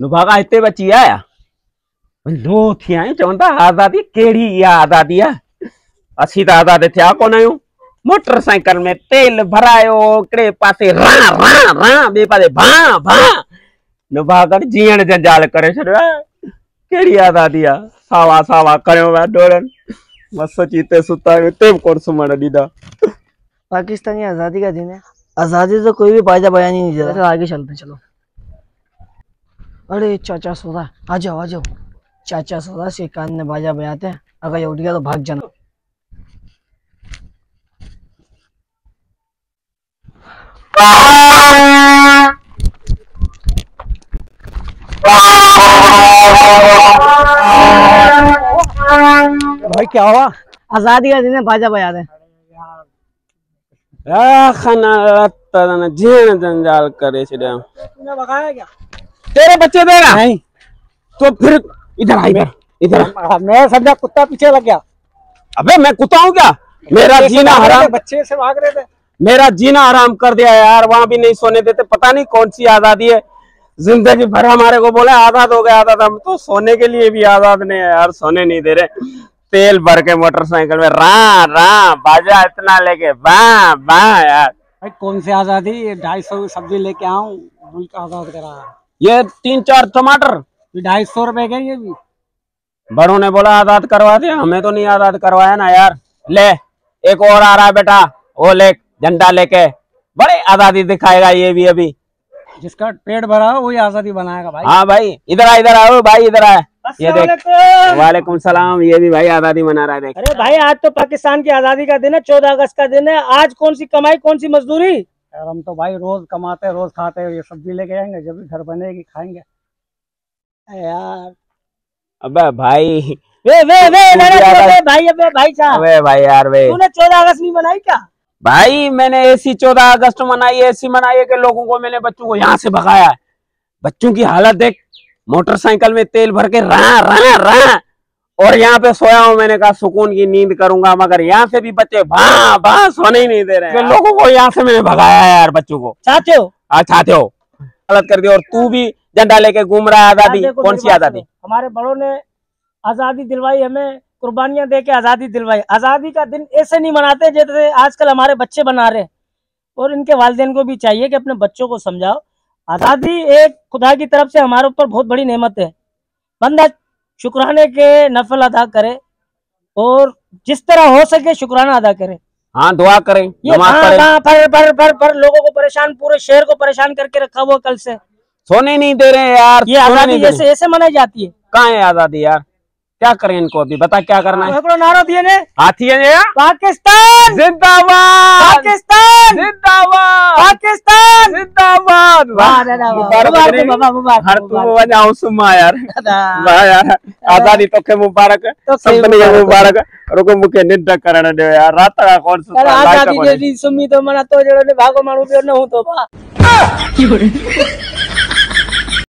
नुभागा हिते बची आया लो थी चवनि था आज़ादी कहिड़ी इहा आज़ादी आहे असीं त आज़ाद थिया कोन आहियूं मोटरसाइकिल में तेल भरायो हिकिड़े पासे रा रा रा ॿिए पासे भां भां। नुभागड़ जीअण जंजाल करे छॾियो आहे कहिड़ी आज़ादी आहे सावा सावा करियो विया डोड़नि मस्त अची हिते सुता आहियूं हिते बि कोन सुम्हण ॾींदा? पाकिस्तानी आज़ादी का दिन है। आज़ादी तो कोई भी बाजा बयान ही नहीं आगे चलते चलो। अरे चाचा सोदा आ जाओ आ जाओ। चाचा सोदा से कान ने बाजा बजाते हैं। अगर ये उठ गया तो भाग जाना। भाई क्या हुआ? आज़ादी का दिन है बाजा बजाते हैं। खाना रत्ता जीण जंजाल करे क्या? तेरे बच्चे देगा? नहीं। तो फिर इधर आई इधर इधर आ। मैं समझा कुत्ता पीछे लग गया। अबे मैं कुत्ता हूँ क्या? मेरा से जीना भाग रहे हराम थे, बच्चे से भाग रहे थे। मेरा जीना हराम कर दिया यार वहाँ भी नहीं सोने देते। पता नहीं कौन सी आज़ादी है। ज़िंदगी भर हमारे को बोला आज़ाद हो गया आज़ाद हम तो सोने के लिए भी आज़ाद नहीं है यार सोने नहीं दे रहे। तेल भर के मोटरसाइकिल में रा रा बाजा इतना लेके बा बा यार। भाई कौन सी आज़ादी? ढाई सौ सब्ज़ी लेके आऊँ मुल्क आज़ाद करा। ये तीन चार टमाटर। ढाई सौ रुपए के ये भी बड़ों ने बोला आज़ाद करवा दिया हमें तो नहीं आज़ाद करवाया ना यार। ले एक और आ रहा है बेटा वो ले झंडा लेके। बड़े आज़ादी दिखाएगा ये भी अभी। जिसका पेट भरा हो वही आज़ादी बनाएगा भाई। हाँ भाई इधर आ इधर आओ भाई इधर आ। ये देख वालेकुम सलाम ये भी भाई आज़ादी मना रहा है देख। अरे भाई आज तो पाकिस्तान की आज़ादी का दिन है चौदह अगस्त का दिन है। आज कौन सी कमाई कौन सी मजदूरी? यार हम तो भाई रोज कमाते रोज खाते ये सब्ज़ी लेके आएँगे जब भी घर बनेगी खाएँगे। यार। अबे भाई। वे वे वे वे भाई अबे भाई साहब। अबे भाई यार वे। तूने चौदह अगस्त नहीं मनाई क्या? भाई मैंने ऐसी चौदह अगस्त मनाई ऐसी मनाई है कि लोगों को मैंने बच्चों को यहाँ से भगाया है। बच्चों की हालत देख मोटरसाइकिल में तेल भर के रा रा रा और यहाँ पे सोया हूँ मैंने कहा सुकून की नींद करूँगा मगर यहाँ से भी बच्चे भा भा सोने ही नहीं दे रहे हैं। लोगों को यहाँ से मैंने भगाया यार बच्चों को। चाहते हो थे हो गलत कर दी और तू भी झंडा लेके घूम रहा है आज़ादी। कौन सी आज़ादी? हमारे बड़ों ने आज़ादी दिलवाई हमें कुर्बानियाँ दे के आज़ादी दिलवाई। आज़ादी का दिन ऐसे नहीं मनाते जैसे आजकल हमारे बच्चे बना रहे हैं। और इनके वालदेन को भी चाहिए कि अपने बच्चों को समझाओ। आज़ादी एक खुदा की तरफ़ से हमारे ऊपर बहुत बड़ी नेमत है। बंदा शुक्राने के नफल अदा करे और जिस तरह हो सके शुक्राना अदा करे। हाँ दुआ करें ये हाँ, हाँ, पर, पर, पर, पर लोगों को परेशान पूरे शहर को परेशान करके रखा हुआ कल से। सोने नहीं दे रहे हैं यार ये आज़ादी। जैसे ऐसे मनाई जाती है। कहाँ है आज़ादी यार? क्या करें इनको अभी बता क्या करना है? हिकिड़ो नारो दिए ने। हाथी है पाकिस्तान! जिंदाबाद! पाकिस्तान जिंदाबाद पाकिस्तान जिंदाबाद वाह दादा, वाह। मुबारक मुबारक करे। बाबा, मुबारक, हर तू मुबारक। सुमा यार वाह यार आज़ादी तोखे मुबारक सभिनी खे मुबारक। रुको मूंखे निंड करण ॾियो यार राति खां कोन सुतो आज़ादी सुम्ही थो माना तो जहिड़ो भागो माण्हू ॿियो न हूंदो